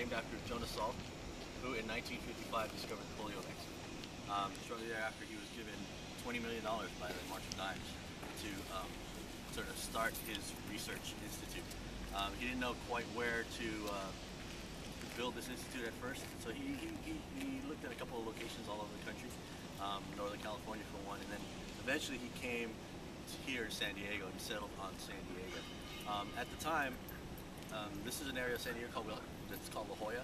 named after Jonas Salk, who in 1955 discovered the polio vaccine. Um, shortly thereafter, he was given $20 million by the March of Dimes to um, sort of start his research institute. Um, he didn't know quite where to uh, build this institute at first, so he, he, he, looked at a couple of locations all over the country, um, Northern California for one, and then eventually he came here to San Diego. and settled on San Diego. Um, at the time, um, this is an area of San Diego called that's called La Jolla.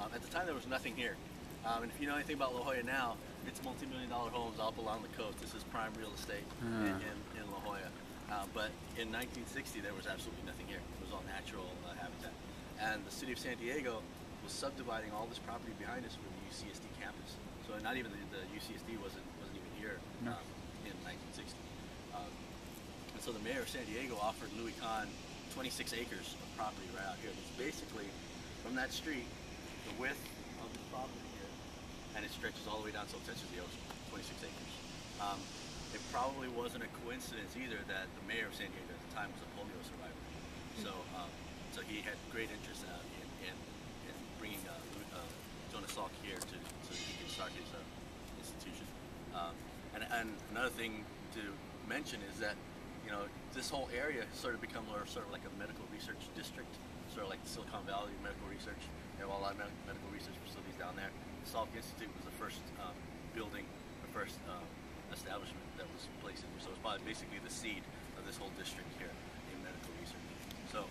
Um, at the time, there was nothing here. Um, and if you know anything about La Jolla now, it's multi-million dollar homes up along the coast. This is prime real estate in, in, in, La Jolla. Uh, but in 1960, there was absolutely nothing here. It was all natural uh, habitat. And the city of San Diego was subdividing all this property behind us for the UCSD campus. So not even the, the UCSD wasn't wasn't even here no. um, in 1960. Um, and so the mayor of San Diego offered Louis Kahn 26 acres of property right out here. It's basically from that street, the width of the property here, and it stretches all the way down until it touches the ocean, 26 acres. Um, it probably wasn't a coincidence either that the mayor of San Diego at the time was a polio survivor. So, um, so he had great interest uh, in, in, in, bringing uh, uh, Jonas Salk here to, so he could start his uh, institution. Um, and, and another thing to mention is that you know, this whole area sort of become sort of like a medical research district, sort of like Silicon Valley medical research. You have a lot of medical research facilities down there. The Salk Institute was the first um, building, the first um, establishment that was placed in here. So it's probably basically the seed of this whole district here in medical research. So